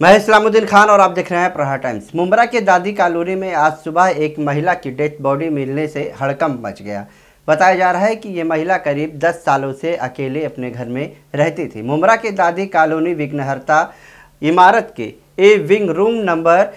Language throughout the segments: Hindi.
मैं इस्लामुद्दीन खान और आप देख रहे हैं प्रहार टाइम्स। मुंबरा के दादी कॉलोनी में आज सुबह एक महिला की डेथ बॉडी मिलने से हड़कंप मच गया। बताया जा रहा है कि ये महिला करीब 10 सालों से अकेले अपने घर में रहती थी। मुंबरा के दादी कॉलोनी विघ्नहर्ता इमारत के ए विंग रूम नंबर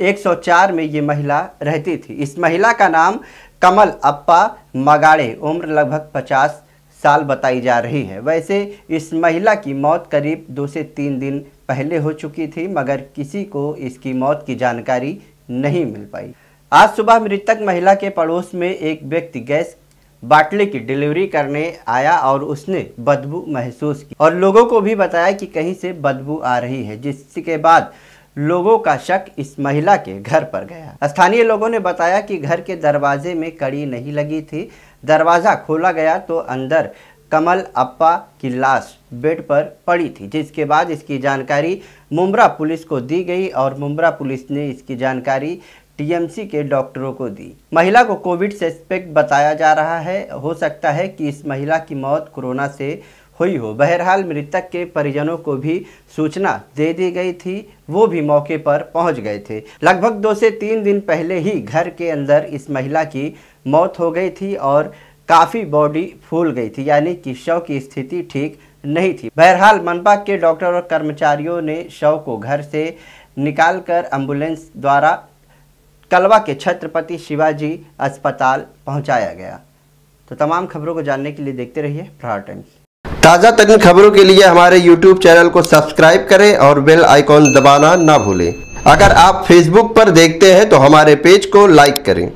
104 में ये महिला रहती थी। इस महिला का नाम कमल अप्पा मगाड़े। उम्र लगभग 50 साल बताई जा रही है। वैसे इस महिला की मौत करीब दो से तीन दिन पहले हो चुकी थी, मगर किसी को इसकी मौत की जानकारी नहीं मिल पाई। आज सुबह मृतक महिला के पड़ोस में एक व्यक्ति गैस बाटले की डिलीवरी करने आया और उसने बदबू महसूस की और लोगों को भी बताया कि कहीं से बदबू आ रही है, जिसके बाद लोगों का शक इस महिला के घर पर गया। स्थानीय लोगों ने बताया कि घर के दरवाजे में कड़ी नहीं लगी थी। दरवाज़ा खोला गया तो अंदर कमल, अप्पा की लाश बेड पर पड़ी थी, जिसके बाद इसकी जानकारी मुम्बरा पुलिस को दी गई और मुम्बरा पुलिस ने इसकी जानकारी टीएमसी के डॉक्टरों को दी। महिला को कोविड सस्पेक्ट बताया जा रहा है। हो सकता है कि इस महिला की मौत कोरोना से हुई हो। बहरहाल, मृतक के परिजनों को भी सूचना दे दी गई थी। वो भी मौके पर पहुँच गए थे। लगभग दो से तीन दिन पहले ही घर के अंदर इस महिला की मौत हो गई थी और काफ़ी बॉडी फूल गई थी, यानी कि शव की स्थिति ठीक नहीं थी। बहरहाल, मनपा के डॉक्टर और कर्मचारियों ने शव को घर से निकालकर एंबुलेंस द्वारा कलवा के छत्रपति शिवाजी अस्पताल पहुँचाया गया। तो तमाम खबरों को जानने के लिए देखते रहिए प्रहार टाइम्स ताज़ा तरीन खबरों के लिए हमारे YouTube चैनल को सब्सक्राइब करें और बेल आइकॉन दबाना ना भूलें। अगर आप Facebook पर देखते हैं तो हमारे पेज को लाइक करें।